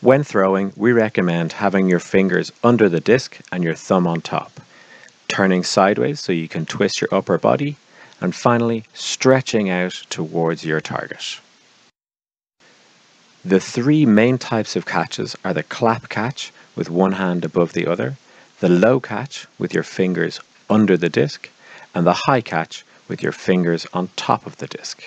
When throwing, we recommend having your fingers under the disc and your thumb on top, turning sideways so you can twist your upper body, and finally stretching out towards your target. The three main types of catches are the clap catch with one hand above the other, the low catch with your fingers under the disc, and the high catch with your fingers on top of the disc.